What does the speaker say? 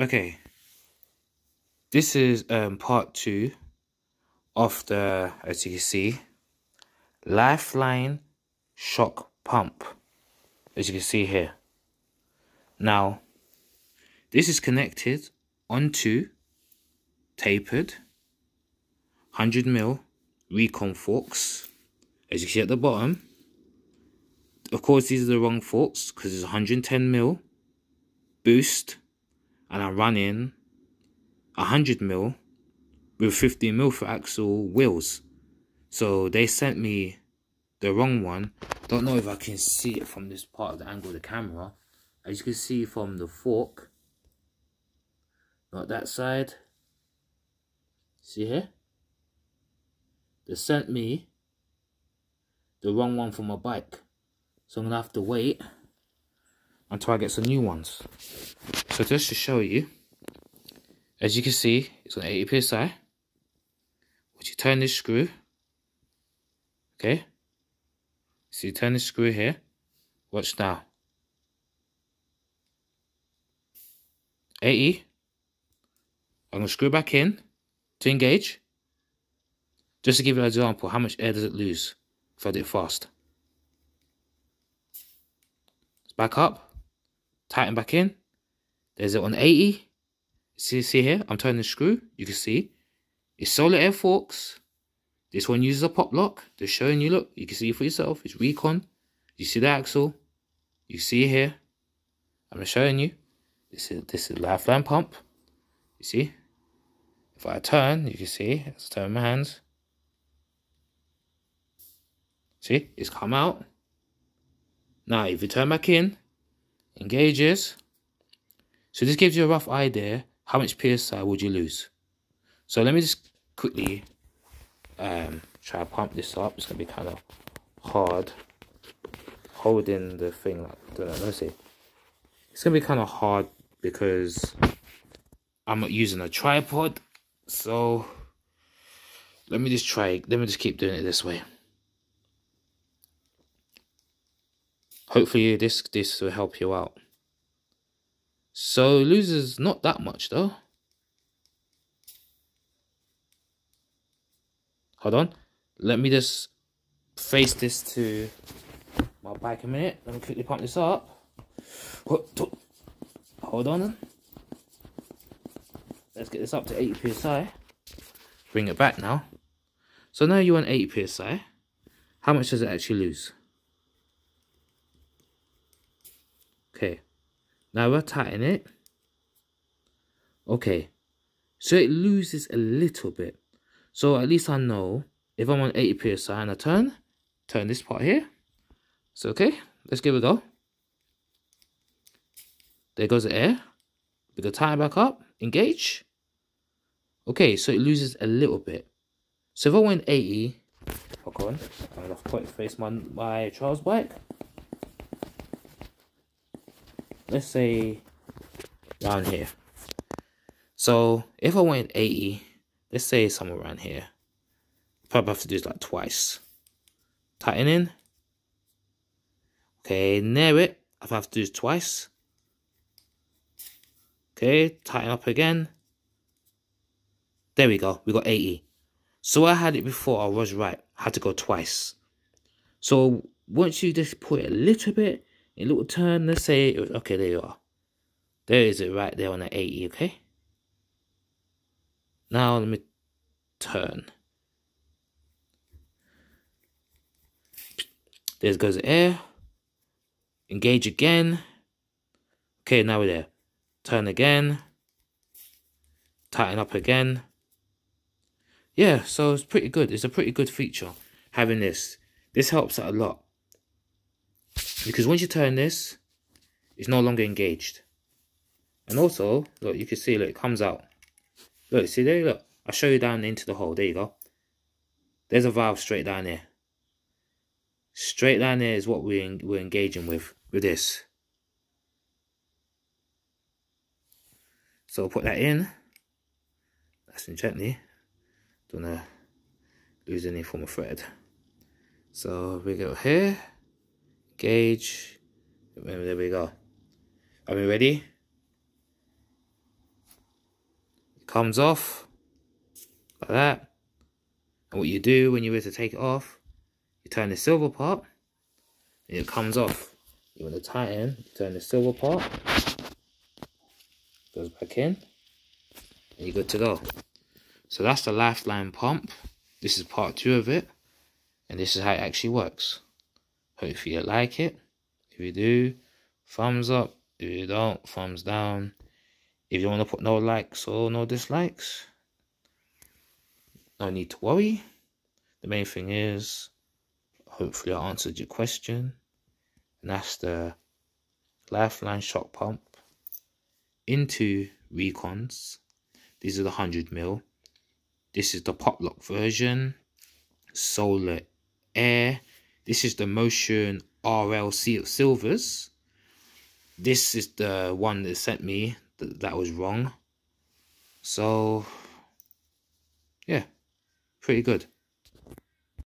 Okay. This is um, part two of the, as you can see, Lifeline shock pump. As you can see here. Now, this is connected onto tapered 100 mil recon forks. As you can see at the bottom. Of course, these are the wrong forks because it's 110 mil boost and I'm running 100 mil with 50 mil for axle wheels. So they sent me the wrong one. Don't know if I can see it from this part of the angle of the camera. As you can see from the fork, not that side. See here? They sent me the wrong one for my bike. So I'm going to have to wait until I get some new ones. So just to show you, as you can see, it's on 80 psi. Once you turn this screw, okay, so you turn this screw here, watch now. 80, I'm going to screw back in to engage. Just to give you an example, how much air does it lose if I do it fast? It's back up, tighten back in. There's it on 80. See, see here, I'm turning the screw. You can see it's solid air forks. This one uses a PopLoc. They're showing you, look, you can see for yourself. It's Recon. You see the axle. You see here. I'm showing you. This is this is lifeline pump. You see? If I turn, you can see, let's turn my hands. See, it's come out. Now, if you turn back in, engages. So this gives you a rough idea how much PSI would you lose. So let me just quickly um, try to pump this up. It's going to be kind of hard holding the thing like, know, let's see. It's going to be kind of hard because I'm not using a tripod. So let me just try, let me just keep doing it this way. Hopefully this this will help you out. So loses not that much though. Hold on. Let me just face this to my bike a minute. Let me quickly pump this up. Hold on. Let's get this up to 80 psi. Bring it back now. So now you want 80 psi. How much does it actually lose? Okay. Now we're tighten it. Okay. So it loses a little bit. So at least I know if I'm on 80 psi and I turn, turn this part here. So okay, let's give it a go. There goes the air. We go tighten back up, engage. Okay, so it loses a little bit. So if I went 80, hold on, I'm gonna face my my Charles bike let's say around here. So if I went 80, let's say somewhere around here, probably have to do this like twice. Tighten in. Okay, near it, I have to do this twice. Okay, tighten up again. There we go, we got 80. So I had it before, I was right. Had to go twice. So once you just put it a little bit, a little turn, let's say, okay, there you are. There is it right there on the 80, okay? Now let me turn. There goes the air. Engage again. Okay, now we're there. Turn again. Tighten up again. Yeah, so it's pretty good. It's a pretty good feature having this. This helps out a lot. Because once you turn this, it's no longer engaged. And also, look, you can see, look, it comes out. Look, see there, look. I'll show you down into the hole. There you go. There's a valve straight down there. Straight down there is what we're, we're engaging with, with this. So I'll put that in. Nice and gently. Don't lose any form of thread. So we go here gauge. There we go. Are we ready? It comes off like that. And what you do when you're ready to take it off, you turn the silver part and it comes off. You want to tighten, turn the silver part, goes back in, and you're good to go. So that's the lifeline pump. This is part two of it. And this is how it actually works. Hopefully you like it. If you do, thumbs up. If you don't, thumbs down. If you want to put no likes or no dislikes, no need to worry. The main thing is, hopefully I answered your question. And that's the Lifeline shock pump into Recons. These are the 100 mil. This is the PopLoc version. Solo Air. This is the Motion RL Silvers. This is the one that sent me that, that was wrong. So, yeah, pretty good.